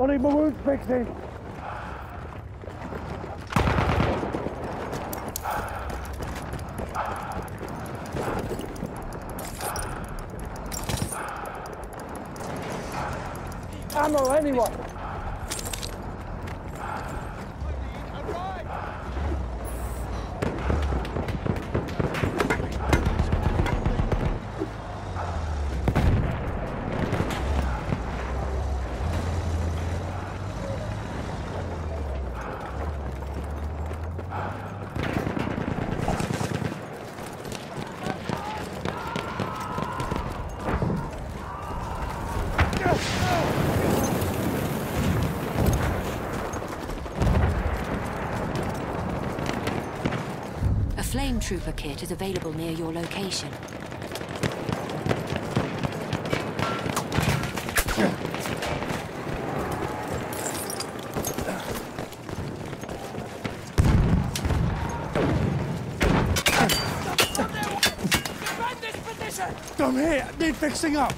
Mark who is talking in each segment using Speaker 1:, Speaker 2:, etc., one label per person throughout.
Speaker 1: I need my wounds fixing. Ammo, anyone?
Speaker 2: A trooper kit is available near your location.
Speaker 1: I'm here. Need fixing up.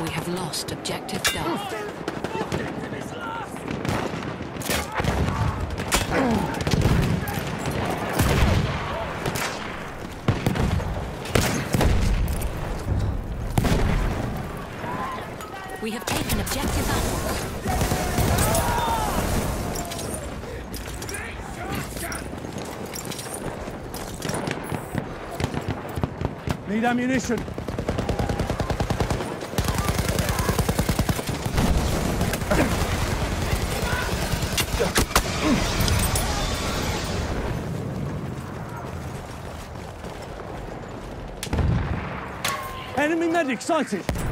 Speaker 2: We have lost objective Duff. We have taken objective Apple.
Speaker 1: Need ammunition. Enemy medic sighted.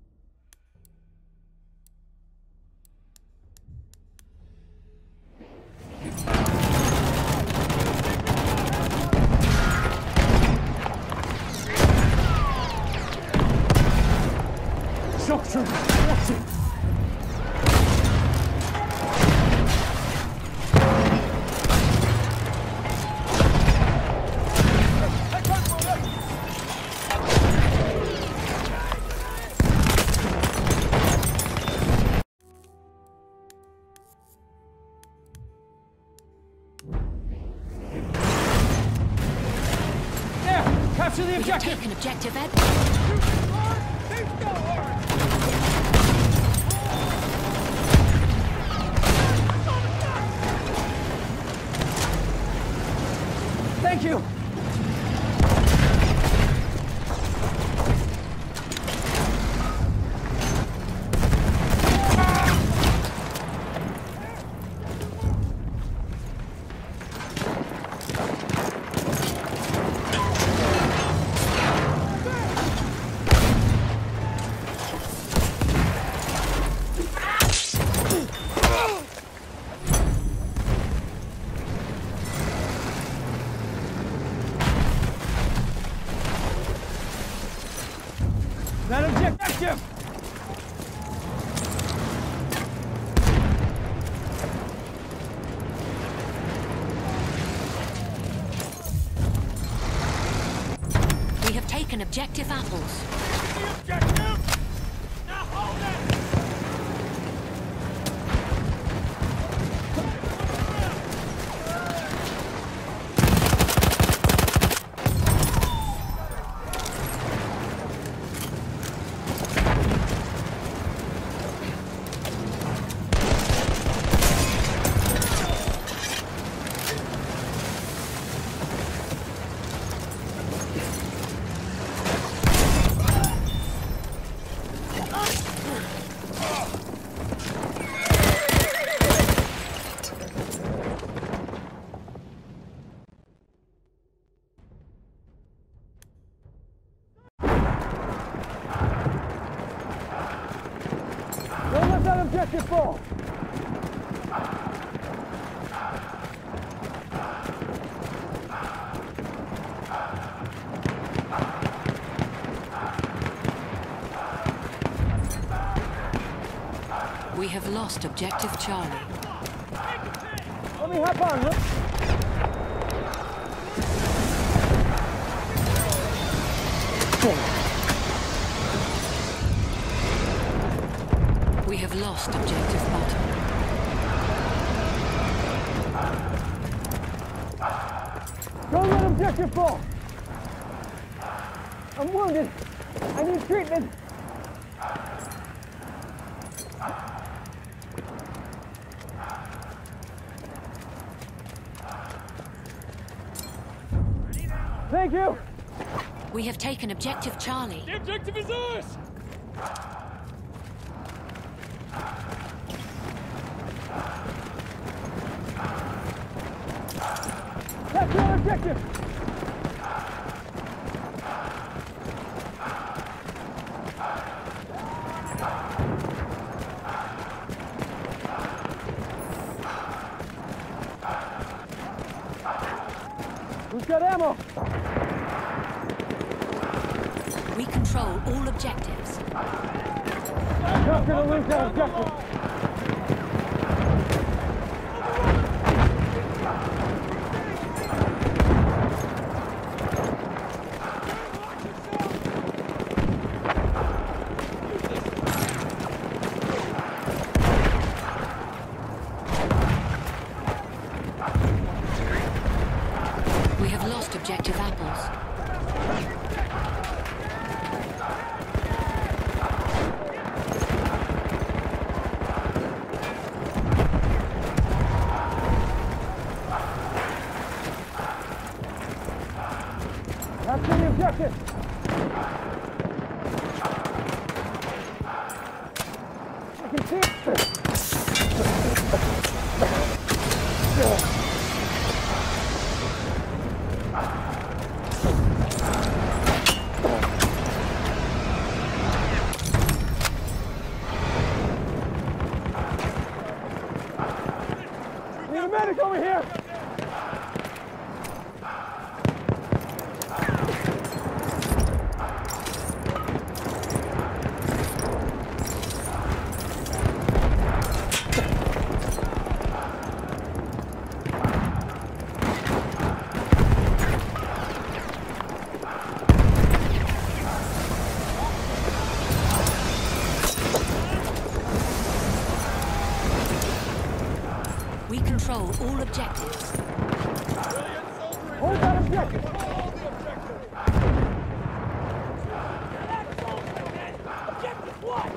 Speaker 1: The
Speaker 2: We have
Speaker 1: objective!
Speaker 2: objective Edward.
Speaker 1: Thank you! Objective!
Speaker 2: We have taken objective apples.
Speaker 1: Objective four.
Speaker 2: We have lost objective Charlie.
Speaker 1: Let me hop on. Look.
Speaker 2: We have lost objective Butter.
Speaker 1: Don't let objective fall. I'm wounded. I need treatment. Thank you.
Speaker 2: We have taken objective Charlie.
Speaker 1: The objective is ours. That's your objective. Who's got ammo?
Speaker 2: We control all objectives.
Speaker 1: Not gonna lose that objective.
Speaker 2: We have lost objective apples.
Speaker 1: That's the objective. I can see it. Need a medic over here.
Speaker 2: We control all objectives.
Speaker 1: Hold that objective. Objective what?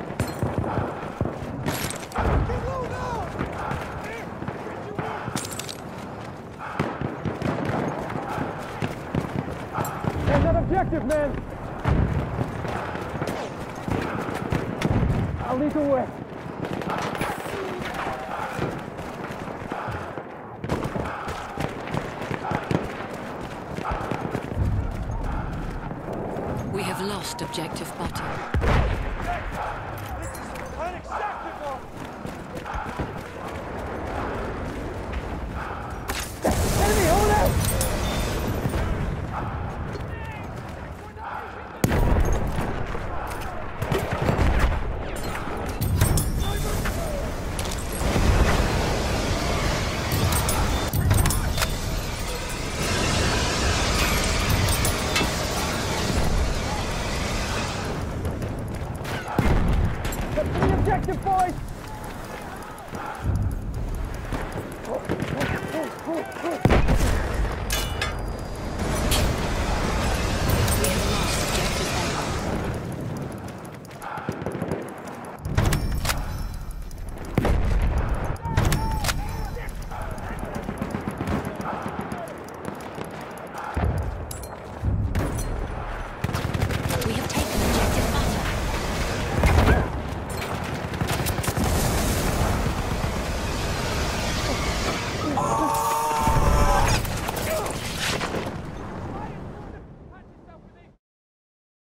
Speaker 1: Objective, man. I'll lead the way.
Speaker 2: We have lost objective
Speaker 1: Butter. 不不。